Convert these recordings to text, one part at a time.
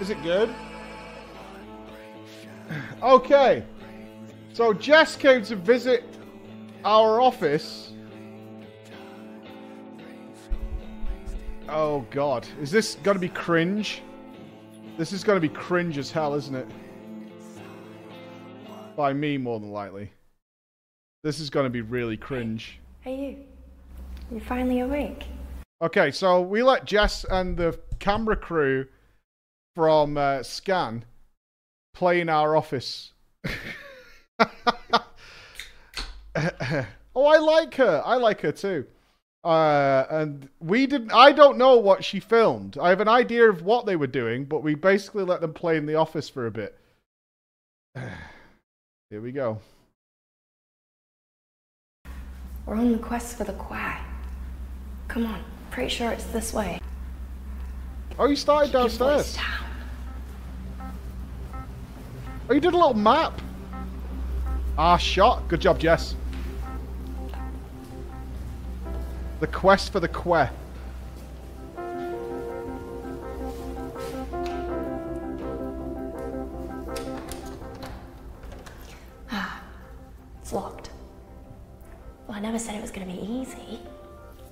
Is it good? Okay. So Jess came to visit our office. Oh god. Is this gonna be cringe? This is gonna be cringe as hell, isn't it? By me, more than likely. This is gonna be really cringe. Hey, you. You're finally awake. Okay, so we let Jess and the camera crew from uh, Scan play in our office. oh, I like her. I like her too. Uh, and we didn't. I don't know what she filmed. I have an idea of what they were doing, but we basically let them play in the office for a bit. Here we go. We're on the quest for the quack. Come on, pretty sure it's this way. Oh, you started Keep your voice downstairs. down. Oh, you did a little map. Ah, shot. Good job, Jess. The quest for the que. It's locked. Well, I never said it was gonna be easy.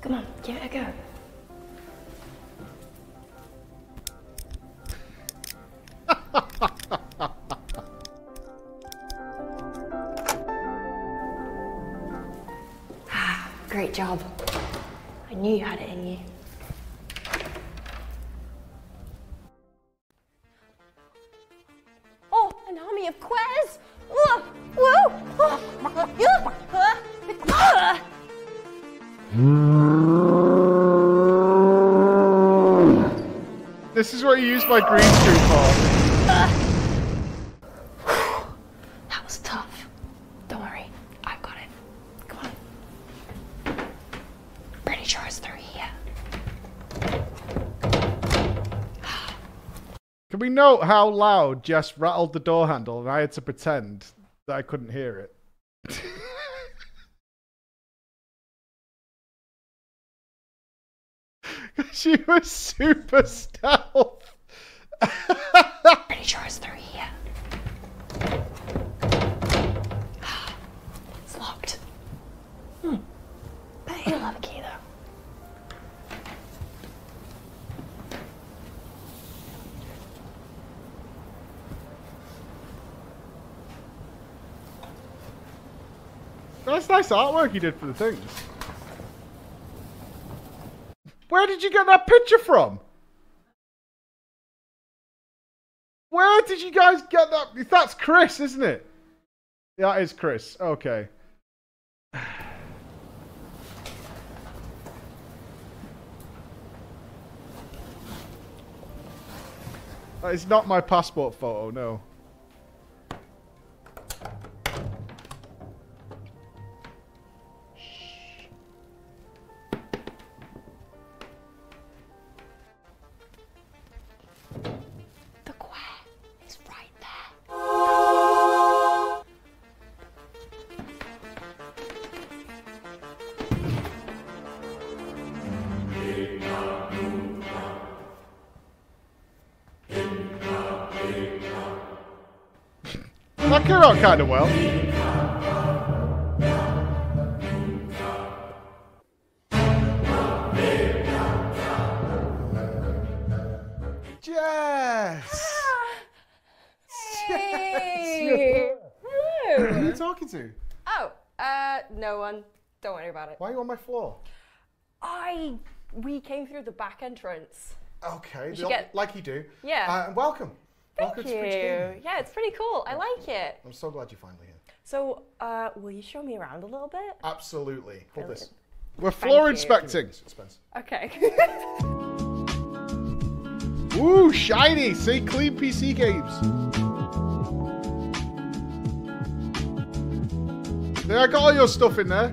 Come on, give it a go. Job. I knew you had it in you. Oh, an army of quares! Whoa! Whoa! Oh. This is what you use my green screen for. That was tough. Don't worry, I've got it. Come on. Pretty sure it's through here. Can we note how loud Jess rattled the door handle and I had to pretend that I couldn't hear it? she was super stealth. Pretty sure it's through That's nice artwork you did for the things. Where did you get that picture from? Where did you guys get that? That's Chris, isn't it? That is Chris. Okay. Is not my passport photo, no. That came out kind of well. Jess! Hey! Who are you talking to? Oh, uh, no one. Don't worry about it. Why are you on my floor? I. We came through the back entrance. Okay, the- get- like you do. Yeah. Uh, and welcome. Thank welcome you. to Preach Gaming. Yeah, it's pretty cool. I like it. I'm so glad you're finally here. So, uh, will you show me around a little bit? Absolutely. Hold this. We're floor you. inspecting. Suspense. Okay. Ooh, shiny. See, clean PC games. There, I got all your stuff in there.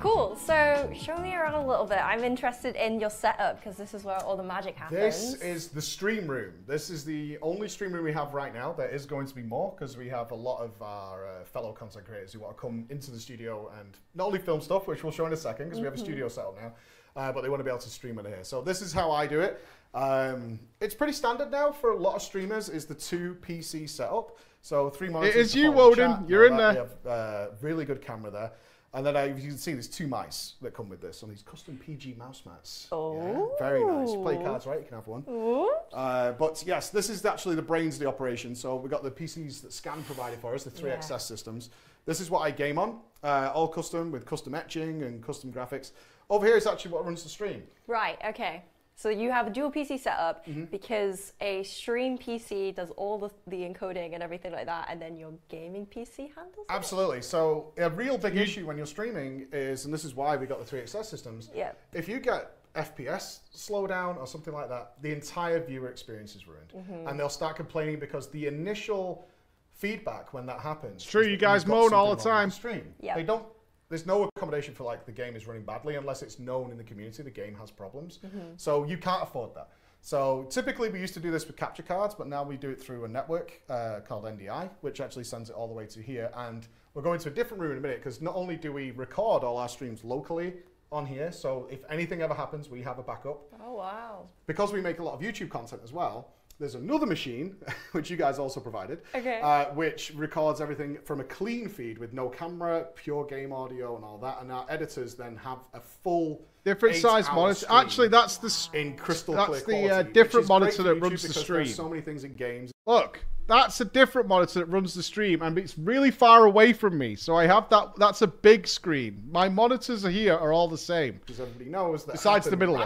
Cool. So, show me around a little bit. I'm interested in your setup because this is where all the magic happens. This is the stream room. This is the only stream room we have right now. There is going to be more because we have a lot of our uh, fellow content creators who want to come into the studio and not only film stuff, which we'll show in a second because we have a studio set up now, uh, but they want to be able to stream it here. So this is how I do it. Um, it's pretty standard now for a lot of streamers. Is the two PC setup? So three monitors. is to you, follow Woden. You're in that. there. We have uh, really good camera there. And then uh, you can see there's two mice that come with this on these custom PG mouse mats. Oh. Yeah, very nice. Play cards, right? You can have one. Uh, but yes, this is actually the brains of the operation. So we've got the PCs that Scan provided for us, the 3XS Yeah. systems. This is what I game on, uh, all custom with custom etching and custom graphics. Over here is actually what runs the stream. Right, okay. So you have a dual PC setup Mm-hmm. because a stream PC does all the, the encoding and everything like that, and then your gaming PC handles it? Absolutely. So a real big issue when you're streaming is, and this is why we got the 3XS systems. Yeah. If you get FPS slowdown or something like that, the entire viewer experience is ruined, Mm-hmm. and they'll start complaining because the initial feedback when that happens. true, you guys moan all the time. Stream. Yeah. They don't. There's no accommodation for like the game is running badly unless it's known in the community the game has problems. Mm-hmm. So you can't afford that. So typically we used to do this with capture cards, but now we do it through a network uh, called NDI, which actually sends it all the way to here. And we're going to a different room in a minute because not only do we record all our streams locally on here, so if anything ever happens, we have a backup. Oh, wow. Because we make a lot of YouTube content as well, there's another machine, which you guys also provided, Okay. uh, which records everything from a clean feed with no camera, pure game audio, and all that. And our editors then have a full Different size eight-hour monitor. Actually, that's the. in crystal that's clear the, uh, quality, which different is monitor for that runs the stream. So many things in games. Look, that's a different monitor that runs the stream, and it's really far away from me. So I have that. That's a big screen. My monitors are here are all the same. Because everybody knows that Besides the happen middle one.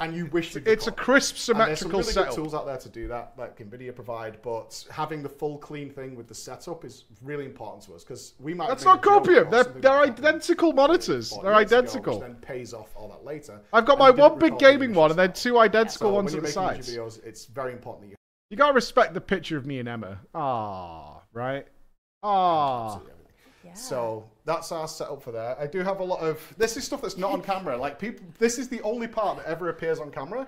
Randomly, and you wish to. It's a crisp And some symmetrical really good setup. tools out there to do that, like NVIDIA provide, but having the full clean thing with the setup is really important to us because we might. That's have not made a copium. They're they're identical monitors. They're years ago, identical. which then pays off all that later. I've got And my one big gaming one and then two identical stuff. So ones when the making sides. Videos, it's very important that you You gotta respect the picture of me and Emma. Ah, right? Ah. absolutely everything. So that's our setup for there. I do have a lot of this is stuff that's not on camera. Like people, this is the only part that ever appears on camera.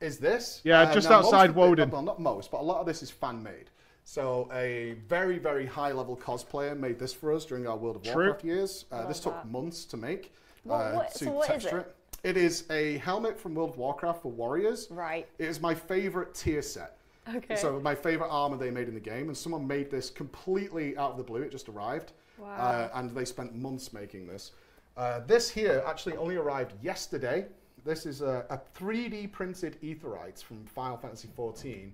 Is this? Yeah, just now most outside of it- Woden. Well, not most, but a lot of this is fan made. So a very very high level cosplayer made this for us during our World of True. Warcraft years. Uh, this took that. months to make. What- uh, what- to so what is texture it? It is a helmet from World of Warcraft for warriors. Right. It is my favorite tier set. Okay. So my favorite armor they made in the game, and someone made this completely out of the blue. It just arrived, Wow. uh, and they spent months making this. Uh, this here actually only arrived yesterday. This is a, a 3D printed Aetherytes from Final Fantasy XIV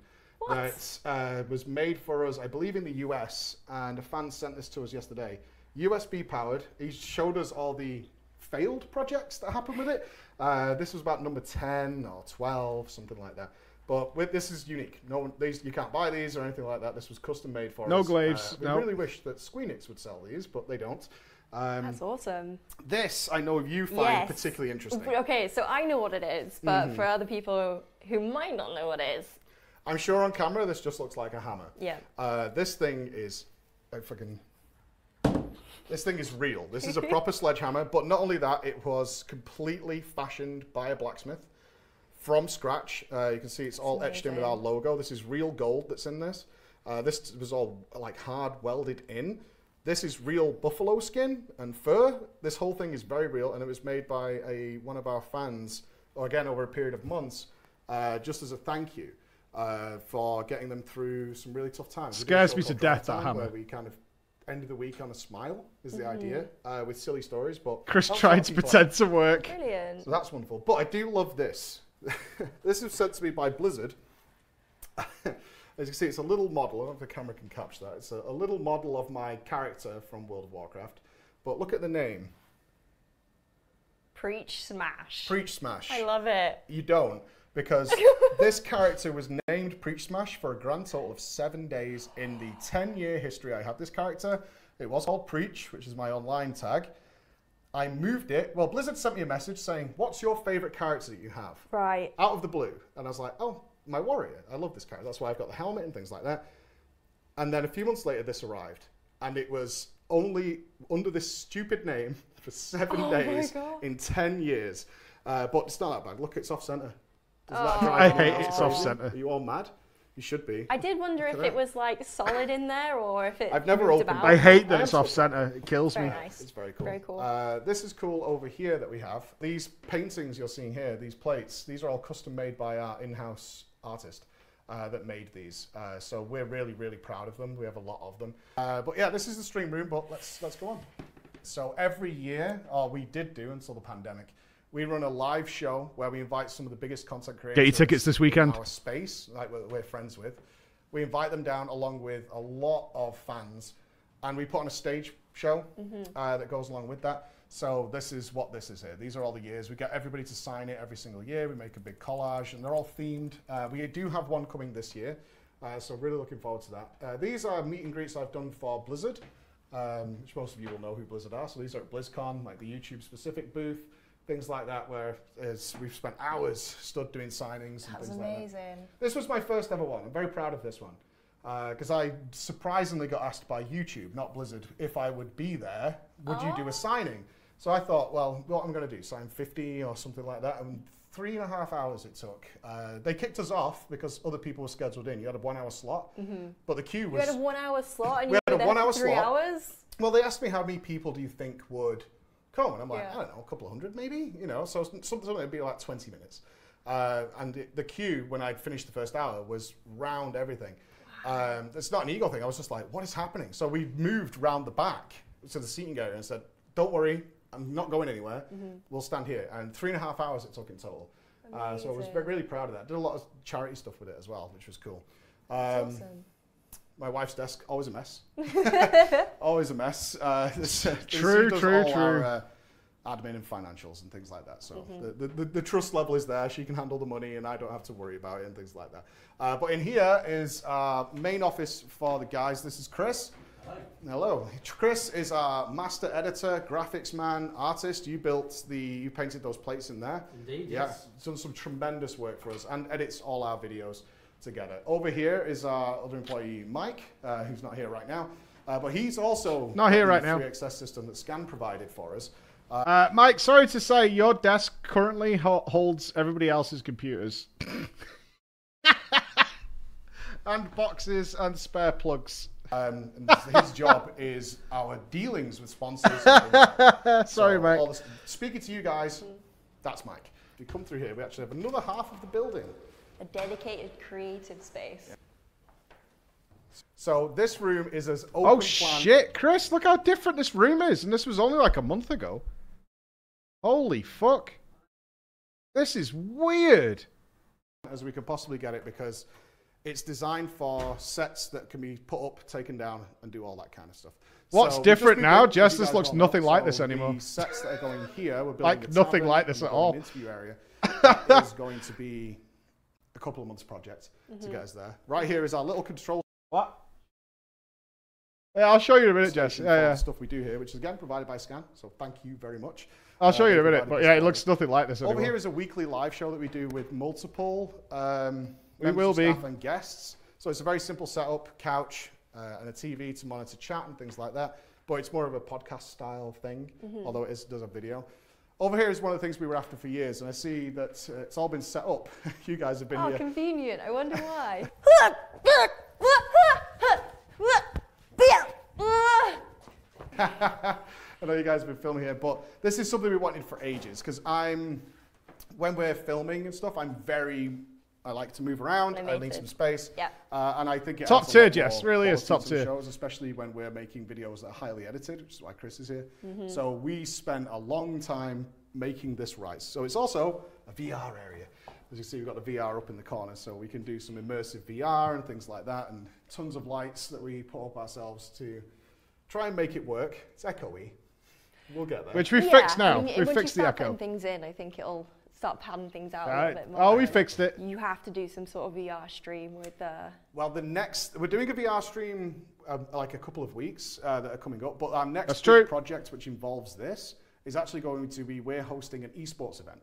that uh, was made for us, I believe, in the US, and a fan sent this to us yesterday. USB powered. He showed us all the failed projects that happened with it. Uh, this was about number 10 or 12, something like that. But with, this is unique. No, these you can't buy these or anything like that. This was custom made for No us. No glaives, Uh, we no. really wish that Squeenix would sell these, but they don't. Um, That's awesome. this I know you find Yes. particularly interesting. Okay, so I know what it is, but Mm-hmm. for other people who might not know what it is, I'm sure on camera this just looks like a hammer. yeah. Uh, this thing is a fucking. This thing is real. This is a proper sledgehammer, but not only that, it was completely fashioned by a blacksmith from scratch. Uh, you can see it's all etched in with our logo. This is real gold that's in this. Uh, this was all like hard welded in. This is real buffalo skin and fur. This whole thing is very real, and it was made by a one of our fans, or again over a period of months, uh, just as a thank you uh, for getting them through some really tough times. We did a Scares me to death, that Time, hammer. Where we kind of ended the week on a smile is the idea uh, with silly stories. But Chris tried to people pretend to work. Brilliant. so that's wonderful. But I do love this. this was sent to me by Blizzard. As you can see, it's a little model. I don't know if the camera can capture that. It's a, a little model of my character from World of Warcraft. But look at the name Preach smash. Preach Smash. I love it. You don't, because this character was named Preach Smash for a grand total of seven days in the 10 year history I had this character. It was called Preach, which is my online tag. I moved it. Well, Blizzard sent me a message saying, What's your favorite character that you have? Right. Out of the blue. And I was like, Oh, my warrior. I love this character. That's why I've got the helmet and things like that. And then a few months later, this arrived. And it was only under this stupid name for seven Oh days in 10 years. Uh, but it's not that bad. Look, it's off center. Does Oh. that drive I hate nuts it's off-center. Are you all mad? You should be. I did wonder Look if it was like solid in there or if it. I've never moved opened about. it. I hate that it's off center. It kills Very me. nice. It's very cool. Very cool. Uh, this is cool over here that we have. These paintings you're seeing here, these plates, these are all custom made by our in-house artist uh, that made these. Uh, so we're really, really proud of them. We have a lot of them. Uh, but yeah, this is the stream room. But let's let's go on. So every year, or we did do until the pandemic, we run a live show where we invite some of the biggest content creators. Get your tickets this weekend. Our space, like we're, we're friends with. We invite them down along with a lot of fans, and we put on a stage show uh, that goes along with that. So this is what this is here. These are all the years. We get everybody to sign it every single year. We make a big collage, and they're all themed. Uh, we do have one coming this year, uh, so really looking forward to that. Uh, these are meet and greets I've done for Blizzard, um, which most of you will know who Blizzard are. So these are at BlizzCon, like the YouTube specific booth, things like that, where we've spent hours stood doing signings and That's things like that. amazing. This was my first ever one. I'm very proud of this one because I surprisingly got asked by YouTube, not Blizzard, if I would be there. Would you do a signing? So I thought, well, what I'm going to do, sign 50 or something like that. And three and a half hours it took. Uh, they kicked us off because other people were scheduled in. You had a one-hour slot, but the queue was. You had a one hour slot and you had a one-hour three slot. hours? Well, they asked me how many people do you think would and I'm like, Yeah. I don't know, a couple of hundred maybe, you know. So something would be like 20 minutes, uh, and it, the queue when I'd finished the first hour was round everything. Um, it's not an ego thing. I was just like, what is happening? So we moved round the back to the seating area and said, don't worry, I'm not going anywhere. We'll stand here. And three and a half hours it took in total. Uh, so I was really proud of that. Did a lot of charity stuff with it as well, which was cool. Um, Awesome. My wife's desk always a mess. always a mess. Uh, this, she True, does true, all true. Our, uh, admin and financials and things like that. So the, the, the, the trust level is there. She can handle the money, and I don't have to worry about it and things like that. Uh, but in here is our main office for the guys. This is Chris. Hello. Chris is our master editor, graphics man, artist. You built the, you painted those plates in there. Indeed, Yeah, yes. done some tremendous work for us and edits all our videos together. Over here is our other employee, Mike, uh, who's not here right now. Uh, but he's also Not here right the now. 3XS system that Scan provided for us. Uh, Mike, sorry to say, your desk currently ho- holds everybody else's computers. and boxes and spare plugs. Um, and his job is our dealings with sponsors. and things like that. Sorry, So Mike. this- speaking to you guys, that's Mike. If you come through here, we actually have another half of the building. A dedicated creative space. So this room is as open Oh plan shit, Chris, look how different this room is. And this was only like a month ago. Holy fuck. This is weird. as we can possibly get it because it's designed for sets that can be put up, taken down, and do all that kind of stuff. What's So different now, building- Jess, this looks all know, nothing like so this anymore. The sets that are going here, we're building Like nothing tavern, like this at all. An interview area. is going to be a couple of months project Mm-hmm. to get us there. Right here is our little control What? Yeah, I'll show you in a minute, Jess. Yeah, yeah. stuff we do here, which is again provided by Scan. So thank you very much. I'll Uh, show you in a minute. But yeah, it looks nothing like this Over anymore. here is a weekly live show that we do with multiple um, We will be. staff and guests. So it's a very simple setup: couch uh, and a TV to monitor chat and things like that. But it's more of a podcast style thing, Mm-hmm. although it is, does a video. Over here is one of the things we were after for years, and I see that uh, it's all been set up. you guys have been Oh, here. convenient. I wonder why. I know you guys have been filming here, but this is something we wanted for ages because I'm, when we're filming and stuff, I'm very, I like to move around. I need some space. Yeah. Uh, and I think it Top adds a tier, lot Jess. more Really is top to tier. Shows, especially when we're making videos that are highly edited, which is why Chris is here. Mm-hmm. So we spent a long time making this right. So it's also a VR area. As you see, we've got the VR up in the corner, so we can do some immersive VR and things like that, and tons of lights that we put up ourselves to try and make it work. It's echoey. We'll get there. Which we Yeah, fixed now. I mean, we fixed you the echo. things in, I think it'll start padding things out a little bit more. Oh, we fixed it. You have to do some sort of VR stream with uh, Well, the next we're doing a VR stream um, like a couple of weeks uh, that are coming up, but our next big project, which involves this, is actually going to be we're hosting an esports event.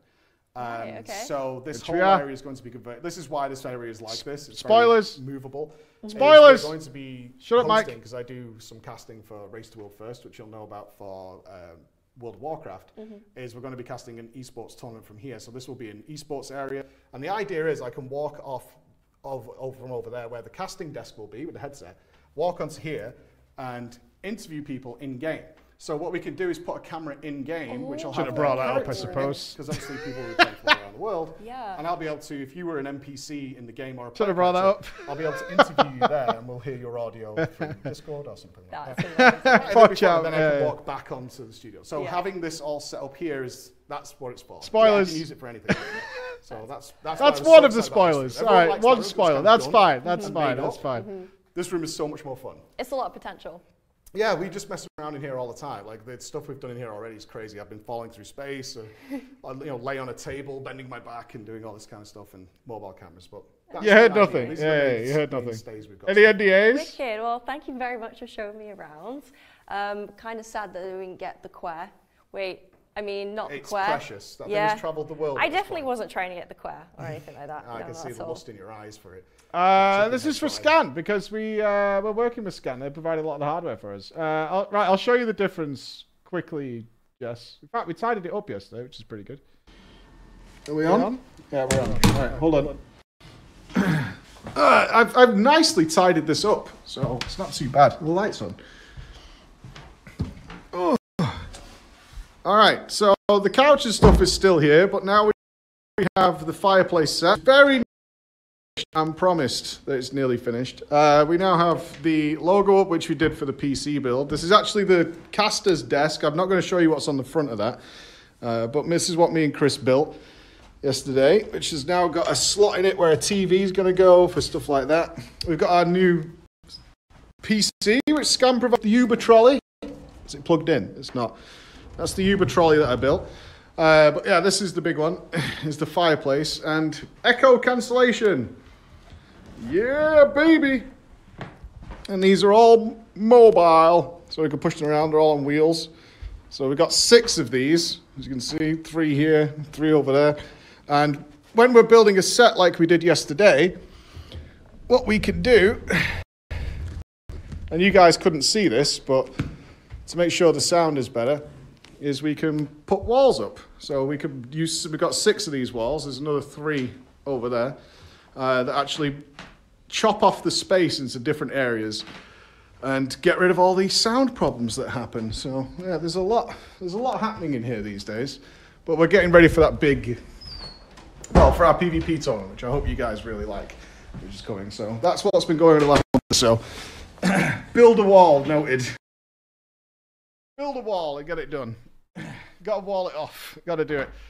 Um, Right, okay. So this Which whole area is going to be converted. This is why this area is like this. It's spoilers. very movable. is Spoilers. We're going to be Shut up, Mike. because I do some casting for Race to World First, which you'll know about for um, World of Warcraft. Mm-hmm. Is we're going to be casting an esports tournament from here. So this will be an esports area, and the idea is I can walk off over, over from over there where the casting desk will be with the headset, walk onto here and interview people in game. So what we can do is put a camera in game, which will Should have have brought that up, I suppose. suppose. Because obviously people will be playing from around the world. Yeah. And I'll be able to, if you were an NPC in the game or a Should have player brought that character, I'll be able to interview you there, and we'll hear your audio from Discord or something like that. That's amazing. It'll be Watch fun, out, and then I can walk back onto the studio. So Yeah. having this all set up here is that's what it's for. Spoilers. Yeah, I can use it for anything. so that's that's. That's why I was one so of the excited about this spoilers. room. All Everyone right, likes one that room 'cause it's spoiler. kind of That's fine. That's fine. That's fine. Mm-hmm. This room is so much more fun. It's a lot of potential. Yeah, we just mess around in here all the time. Like the stuff we've done in here already is crazy. I've been falling through space, or, you know, lay on a table, bending my back, and doing all this kind of stuff, and mobile cameras. But that's You heard nothing. These Yeah, you heard nothing. stays we've got. Any NDAs? Wicked. Well, thank you very much for showing me around. Um, kind of sad that we didn't get the Quare. Wait, I mean, not It's the Quare. precious. That thing yeah. has travelled the world. I definitely point. wasn't trying to get the Quare or anything like that. I no, can see the all. lust in your eyes for it. Uh, this is for Scan because we uh, we're working with Scan. They provided a lot of the hardware for us. Uh, I'll, right, I'll show you the difference quickly, Yes. In fact, we tidied it up yesterday, which is pretty good. Are we on? Yeah, we're on. All right, hold on. Uh, I've, I've nicely tidied this up, so it's not too bad. The lights on. All right, so the couch and stuff is still here, but now we have the fireplace set. Very I'm promised that it's nearly finished. Uh, we now have the logo up, which we did for the PC build. This is actually the caster's desk. I'm not going to show you what's on the front of that, uh, but this is what me and Chris built yesterday, which has now got a slot in it where a TV is going to go for stuff like that. We've got our new PC, which Scan provides the Uber trolley. Is it plugged in? It's not. That's the Uber trolley that I built. Uh, but yeah, this is the big one. is the fireplace and echo cancellation. Yeah, baby. And these are all mobile, so we can push them around. They're all on wheels. So we've got six of these, as you can see, three here, three over there. And when we're building a set like we did yesterday, what we can do, and you guys couldn't see this, but to make sure the sound is better, is we can put walls up. So we could use, we've got six of these walls, there's another three over there, uh, that actually chop off the space into different areas and get rid of all these sound problems that happen. So yeah, there's a lot, there's a lot happening in here these days. But we're getting ready for that big, well, for our PvP tournament, which I hope you guys really like, which is coming. So that's what's been going on the last month or so. Build a wall, noted. Build a wall and get it done. Got to wall it off. Got to do it.